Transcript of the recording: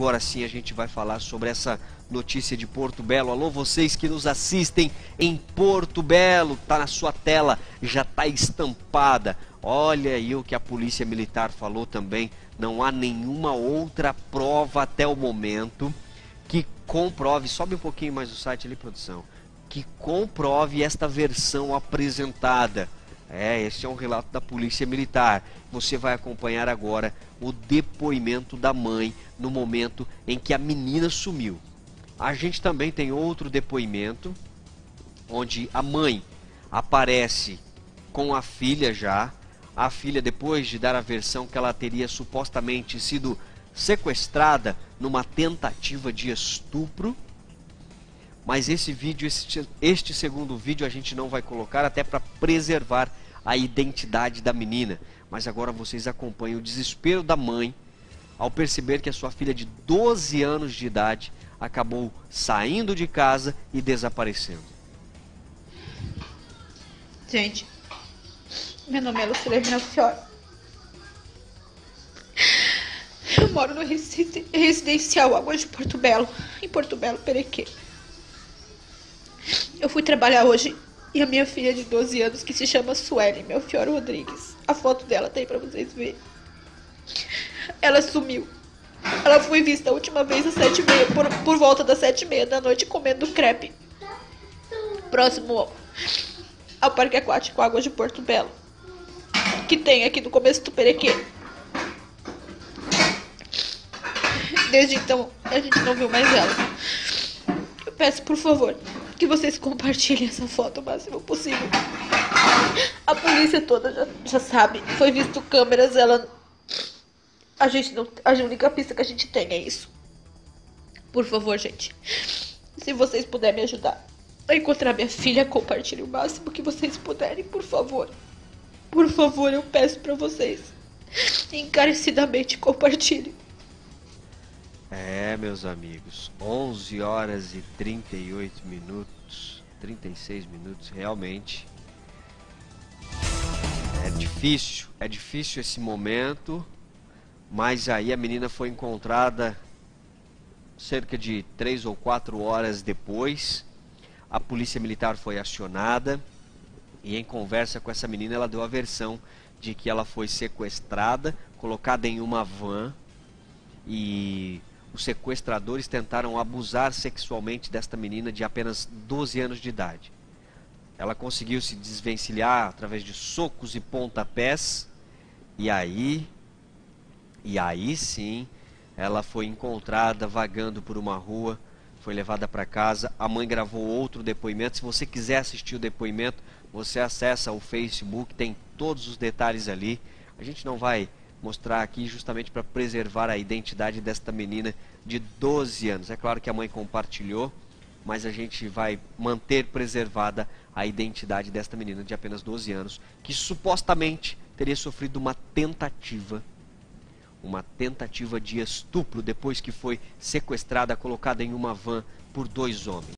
agora sim a gente vai falar sobre essa notícia de Porto Belo. Alô, vocês que nos assistem em Porto Belo, tá na sua tela, já tá estampada. Olha aí o que a Polícia Militar falou também. Não há nenhuma outra prova até o momento que comprove. Sobe um pouquinho mais o site ali, produção. Que comprove esta versão apresentada. É, esse é um relato da Polícia Militar. Você vai acompanhar agora o depoimento da mãe no momento em que a menina sumiu. A gente também tem outro depoimento onde a mãe aparece com a filha já. A filha, depois de dar a versão que ela teria supostamente sido sequestrada numa tentativa de estupro. Mas esse vídeo, este, este segundo vídeo, a gente não vai colocar até para preservar a identidade da menina. Mas agora vocês acompanham o desespero da mãe ao perceber que a sua filha de 12 anos de idade acabou saindo de casa e desaparecendo. Gente, meu nome é Lucilene Melchior. Eu moro no residencial Água de Porto Belo, em Porto Belo, Perequê. Eu fui trabalhar hoje e a minha filha de 12 anos, que se chama Sueli Melchior Rodrigues. A foto dela tá aí pra vocês verem. Ela sumiu. Ela foi vista a última vez às sete e meia, por, por volta das sete e meia da noite, comendo crepe. Próximo ao Parque Aquático Águas de Porto Belo. Que tem aqui no começo do Perequê. Desde então, a gente não viu mais ela. Eu peço, por favor, que vocês compartilhem essa foto o máximo possível. A polícia toda já, já sabe. Foi visto câmeras, ela. A gente não. A única pista que a gente tem é isso. Por favor, gente. Se vocês puderem me ajudar a encontrar minha filha, compartilhe o máximo que vocês puderem, por favor. Por favor, eu peço para vocês. Encarecidamente compartilhe. É, meus amigos, 11 horas e 38 minutos, 36 minutos, realmente. É difícil, é difícil esse momento, mas aí a menina foi encontrada cerca de 3 ou 4 horas depois. A polícia militar foi acionada e em conversa com essa menina ela deu a versão de que ela foi sequestrada, colocada em uma van e os sequestradores tentaram abusar sexualmente desta menina de apenas 12 anos de idade. Ela conseguiu se desvencilhar através de socos e pontapés, e aí, e aí sim, ela foi encontrada vagando por uma rua, foi levada para casa. A mãe gravou outro depoimento. Se você quiser assistir o depoimento, você acessa o Facebook, tem todos os detalhes ali. A gente não vai mostrar aqui justamente para preservar a identidade desta menina de 12 anos. É claro que a mãe compartilhou, mas a gente vai manter preservada a identidade desta menina de apenas 12 anos, que supostamente teria sofrido uma tentativa, uma tentativa de estupro depois que foi sequestrada, colocada em uma van por dois homens.